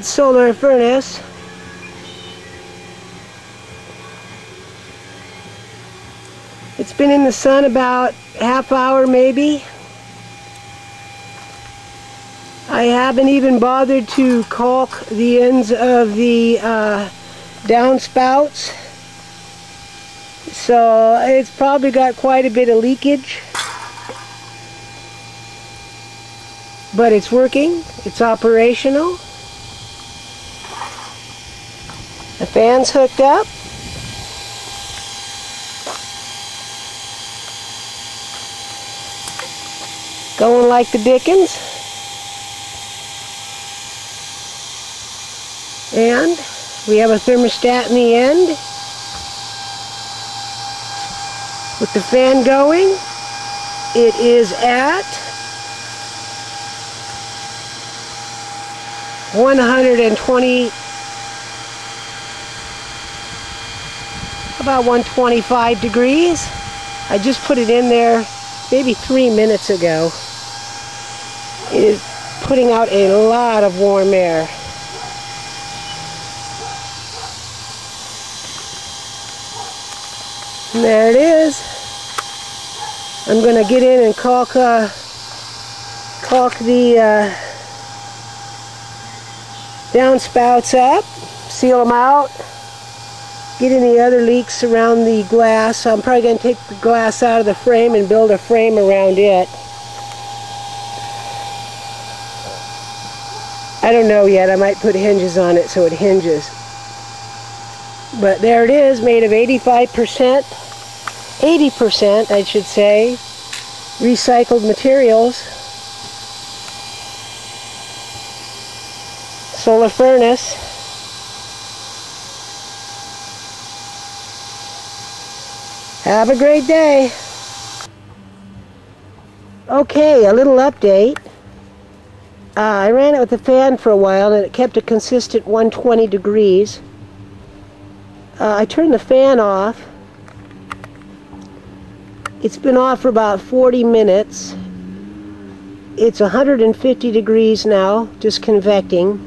solar furnace. It's been in the sun about half hour maybe. I haven't even bothered to caulk the ends of the uh, downspouts. So it's probably got quite a bit of leakage. But it's working, it's operational. The fan's hooked up. Going like the dickens. And we have a thermostat in the end. With the fan going, it is at 120 about 125 degrees. I just put it in there maybe three minutes ago. It is putting out a lot of warm air. And there it is. I'm going to get in and caulk, uh, caulk the uh, downspouts up, seal them out get any other leaks around the glass. I'm probably going to take the glass out of the frame and build a frame around it. I don't know yet. I might put hinges on it so it hinges. But there it is, made of 85%, 80% I should say, recycled materials. Solar furnace. Have a great day. Okay, a little update. Uh, I ran it with the fan for a while and it kept a consistent 120 degrees. Uh, I turned the fan off. It's been off for about 40 minutes. It's 150 degrees now, just convecting,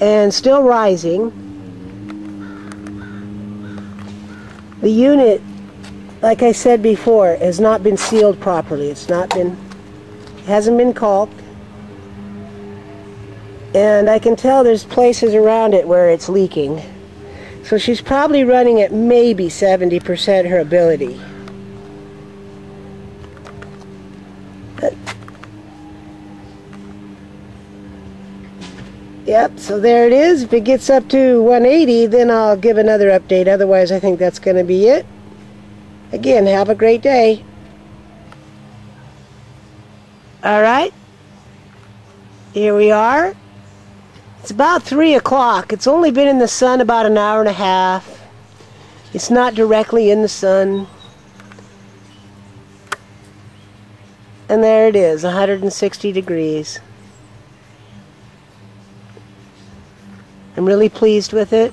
and still rising. The unit, like I said before, has not been sealed properly. It's not been, it hasn't been caulked. And I can tell there's places around it where it's leaking. So she's probably running at maybe 70% her ability. Yep, so there it is. If it gets up to 180, then I'll give another update. Otherwise, I think that's going to be it. Again, have a great day. All right. Here we are. It's about 3 o'clock. It's only been in the sun about an hour and a half. It's not directly in the sun. And there it is, 160 degrees. I'm really pleased with it.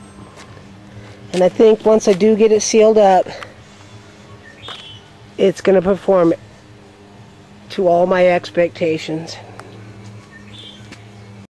And I think once I do get it sealed up, it's going to perform to all my expectations.